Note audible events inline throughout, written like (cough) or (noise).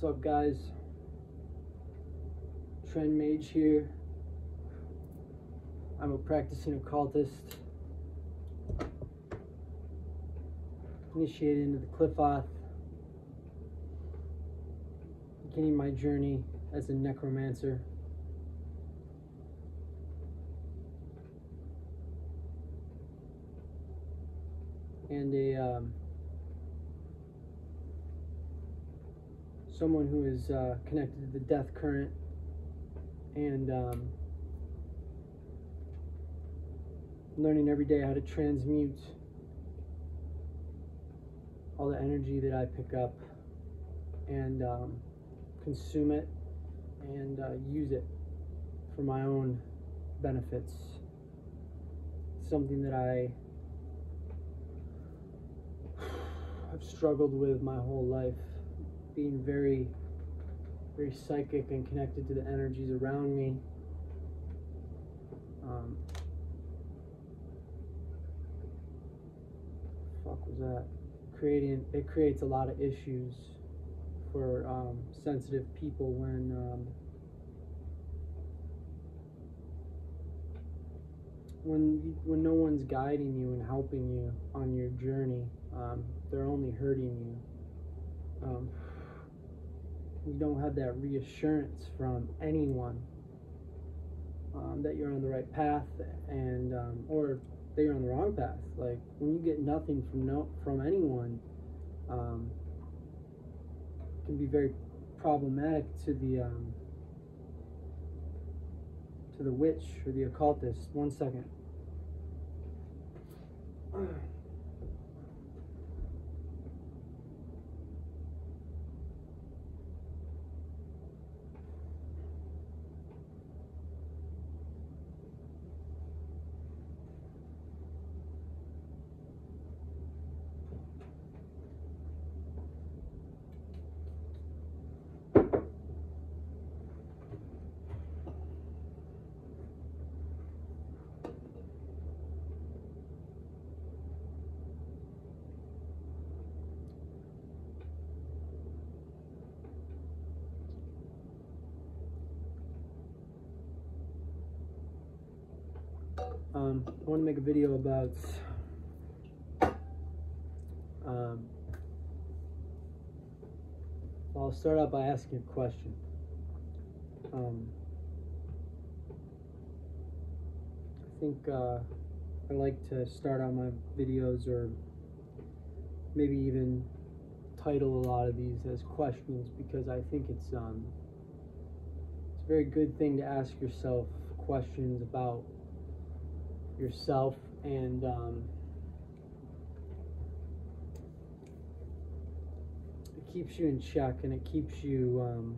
What's up, guys? Trenmage here. I'm a practicing occultist. Initiated into the Qliphoth. Beginning my journey as a necromancer. And a um, someone who is uh, connected to the death current and um, learning every day how to transmute all the energy that I pick up and um, consume it and uh, use it for my own benefits. Something that I (sighs) have struggled with my whole life being very, very psychic and connected to the energies around me. Um, fuck was that? Creating it creates a lot of issues for um, sensitive people when um, when when no one's guiding you and helping you on your journey. Um, they're only hurting you. Um, you don't have that reassurance from anyone um, that you're on the right path and um, or that you're on the wrong path. Like when you get nothing from no from anyone um, can be very problematic to the um, to the witch or the occultist. One second (clears throat) Um, I want to make a video about um, I'll start out by asking a question. Um, I think uh, I like to start out my videos or maybe even title a lot of these as questions because I think it's um, it's a very good thing to ask yourself questions about yourself and um, it keeps you in check and it keeps you um,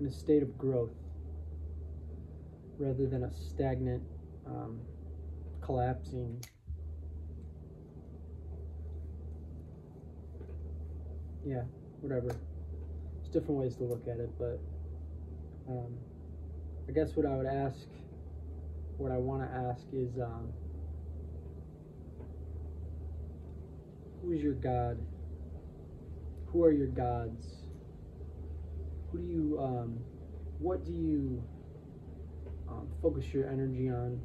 in a state of growth rather than a stagnant um, collapsing. Yeah whatever. There's different ways to look at it but um, I guess what I would ask, what I want to ask is, um, who is your God? Who are your gods? Who do you, um, what do you um, focus your energy on?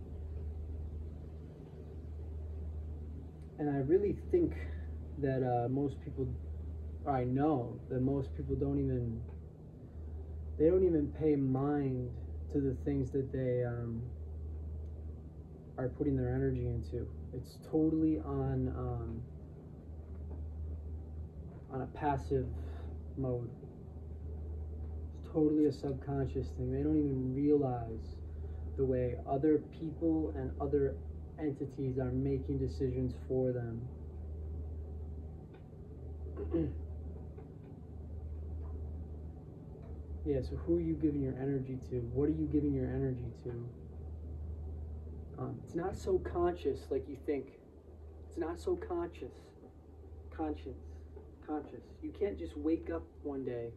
And I really think that uh, most people, I know that most people don't even, they don't even pay mind to the things that they um, are putting their energy into. It's totally on um, on a passive mode. It's totally a subconscious thing. They don't even realize the way other people and other entities are making decisions for them. (clears throat) Yeah, so who are you giving your energy to? What are you giving your energy to? Um, it's not so conscious like you think. It's not so conscious. Conscience. Conscious. You can't just wake up one day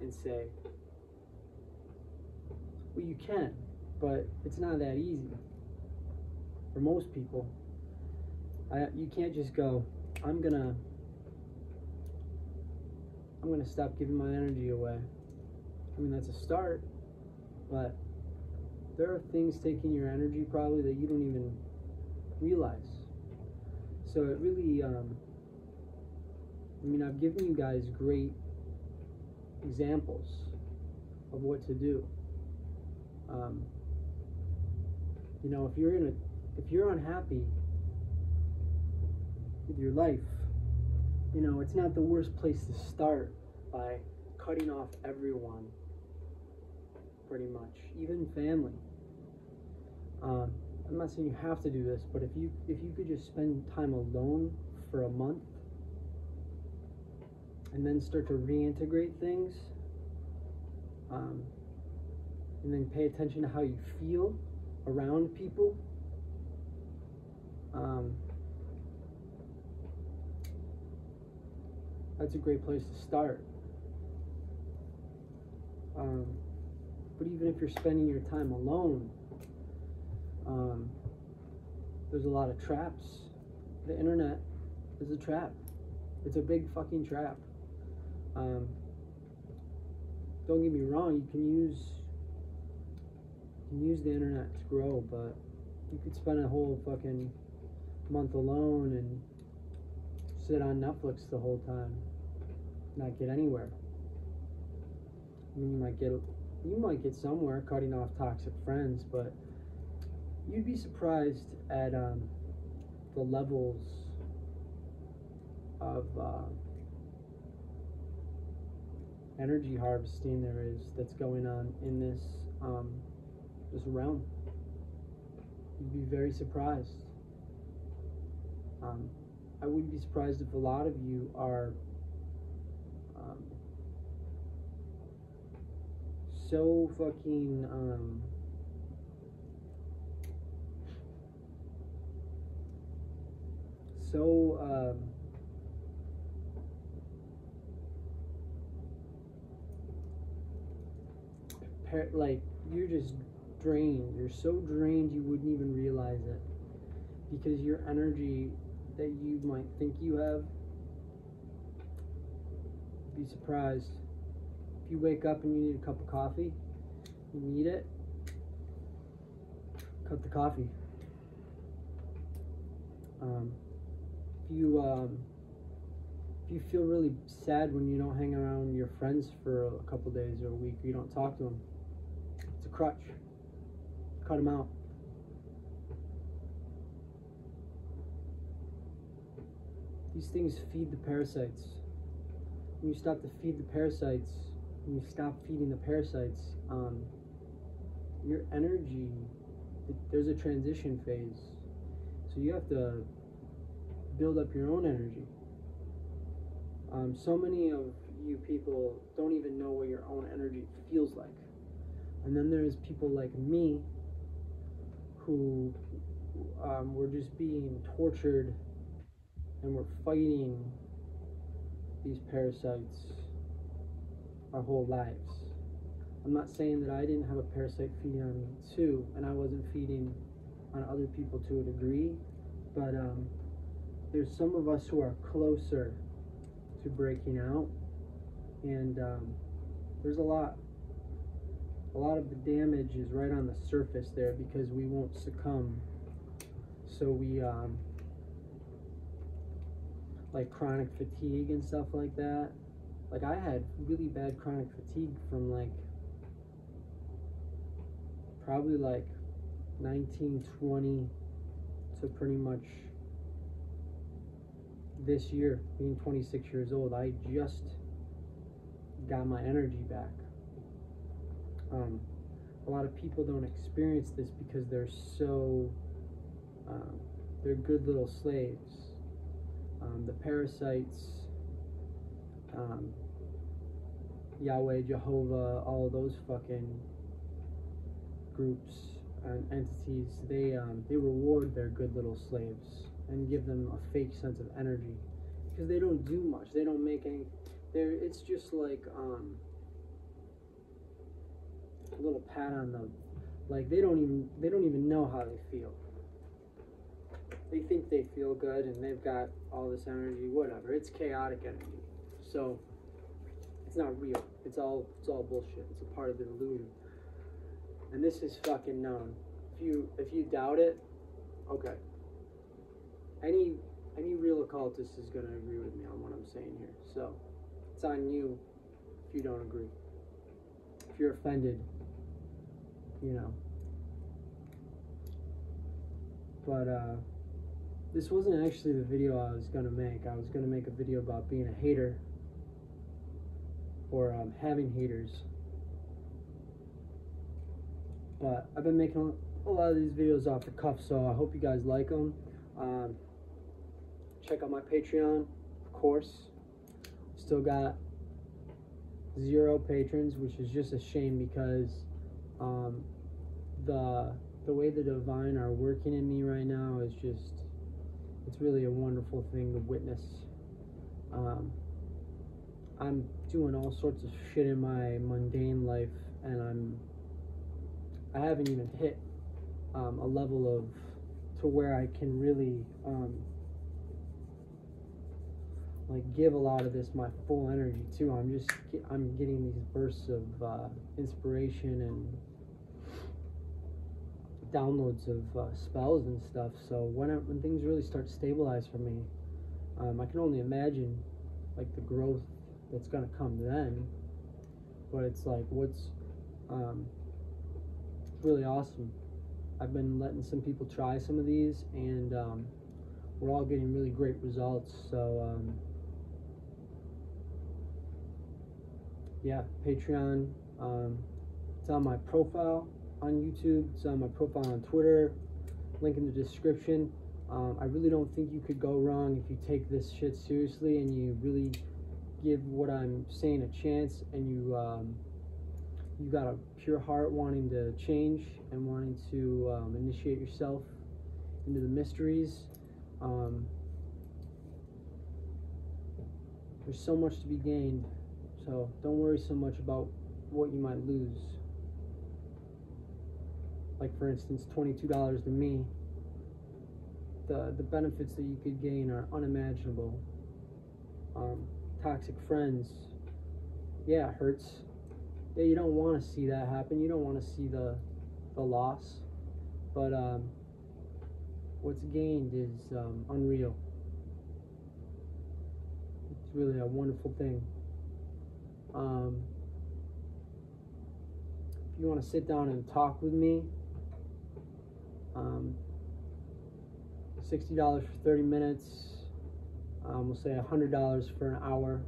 and say, well, you can, but it's not that easy. For most people, I, you can't just go, I'm gonna I'm to stop giving my energy away. I mean, that's a start, but there are things taking your energy probably that you don't even realize. So it really, um, I mean, I've given you guys great examples of what to do. Um, you know, if you're in a, if you're unhappy with your life, you know, it's not the worst place to start by cutting off everyone, pretty much, even family. Um, I'm not saying you have to do this, but if you if you could just spend time alone for a month and then start to reintegrate things, um, and then pay attention to how you feel around people. Um, that's a great place to start. Um, but even if you're spending your time alone, um, there's a lot of traps. The internet is a trap. It's a big fucking trap. Um, don't get me wrong. You can use you can use the internet to grow, but you could spend a whole fucking month alone and sit on Netflix the whole time, not get anywhere. I mean, you might get you might get somewhere cutting off toxic friends, but you'd be surprised at um, the levels of uh, energy harvesting there is that's going on in this um, this realm. You'd be very surprised. Um, I wouldn't be surprised if a lot of you are um, so fucking um, so um, like you're just drained. You're so drained you wouldn't even realize it because your energy that you might think you have. Be surprised you wake up and you need a cup of coffee. You need it. Cut the coffee. Um, if you um, if you feel really sad when you don't hang around your friends for a couple days or a week, you don't talk to them. It's a crutch. Cut them out. These things feed the parasites. When you stop to feed the parasites, you stop feeding the parasites, um, your energy, there's a transition phase. So you have to build up your own energy. Um, so many of you people don't even know what your own energy feels like. And then there's people like me who um, were just being tortured and we're fighting these parasites our whole lives. I'm not saying that I didn't have a parasite feeding on me too, and I wasn't feeding on other people to a degree, but um, there's some of us who are closer to breaking out, and um, there's a lot. A lot of the damage is right on the surface there because we won't succumb. So we um, like chronic fatigue and stuff like that. Like I had really bad chronic fatigue from like probably like 1920 to pretty much this year, being 26 years old. I just got my energy back. Um, a lot of people don't experience this because they're so um, they're good little slaves um, the parasites, um, Yahweh, Jehovah, all those fucking groups and entities, they um, they reward their good little slaves and give them a fake sense of energy because they don't do much. They don't make any. They're it's just like um, a little pat on the, like they don't even they don't even know how they feel they think they feel good and they've got all this energy, whatever. It's chaotic energy. So it's not real. It's all it's all bullshit. It's a part of the illusion. And this is fucking known. If you if you doubt it, okay. Any any real occultist is gonna agree with me on what I'm saying here. So it's on you if you don't agree. If you're offended, you know. But uh this wasn't actually the video I was gonna make. I was gonna make a video about being a hater or um, having haters. But I've been making a lot of these videos off the cuff, so I hope you guys like them. Um, check out my Patreon, of course. Still got zero patrons, which is just a shame because um, the the way the divine are working in me right now is just it's really a wonderful thing to witness. Um, I'm doing all sorts of shit in my mundane life, and I'm I haven't even hit um, a level of to where I can really um, like give a lot of this my full energy too. I'm just I'm getting these bursts of uh, inspiration and downloads of uh, spells and stuff. So when I, when things really start to stabilize for me, um, I can only imagine like the growth that's gonna come then. But it's like what's um, really awesome. I've been letting some people try some of these, and um, we're all getting really great results. So um, yeah, Patreon. Um, it's on my profile on YouTube. It's on my profile on Twitter. Link in the description. Um, I really don't think you could go wrong if you take this shit seriously and you really give what I'm saying a chance and you um, you got a pure heart wanting to change and wanting to um, initiate yourself into the mysteries. Um, there's so much to be gained, so don't worry so much about what you might lose like for instance $22 to me the the benefits that you could gain are unimaginable um, toxic friends. Yeah hurts. Yeah you don't want to see that happen. You don't want to see the the loss. But um, what's gained is um, unreal. It's really a wonderful thing. Um, if you want to sit down and talk with me um, $60 for 30 minutes. Um, we'll say $100 for an hour.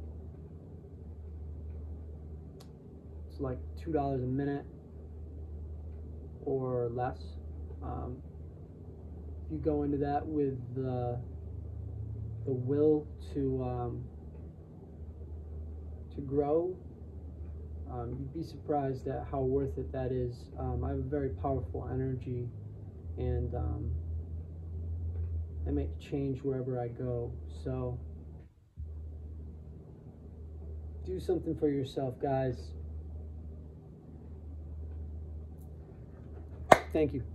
It's like $2 a minute or less. Um, if you go into that with the, the will to um, to grow, um, you'd be surprised at how worth it that is. Um, I have a very powerful energy and um, I make change wherever I go. So do something for yourself, guys. Thank you.